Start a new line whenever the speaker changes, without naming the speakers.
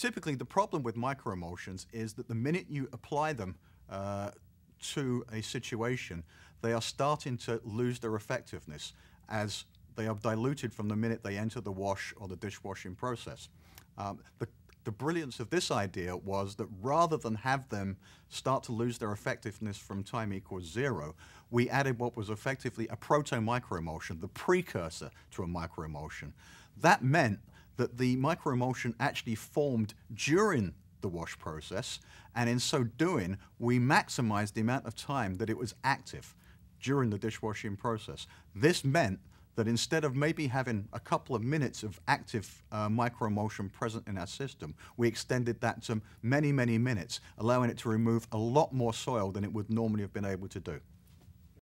Typically, the problem with microemulsions is that the minute you apply them uh, to a situation, they are starting to lose their effectiveness as they are diluted from the minute they enter the wash or the dishwashing process. Um, the, the brilliance of this idea was that rather than have them start to lose their effectiveness from time equals zero, we added what was effectively a proto-microemulsion, the precursor to a microemulsion. That meant that the microemulsion actually formed during the wash process, and in so doing, we maximized the amount of time that it was active during the dishwashing process. This meant that instead of maybe having a couple of minutes of active uh, microemulsion present in our system, we extended that to many, many minutes, allowing it to remove a lot more soil than it would normally have been able to do.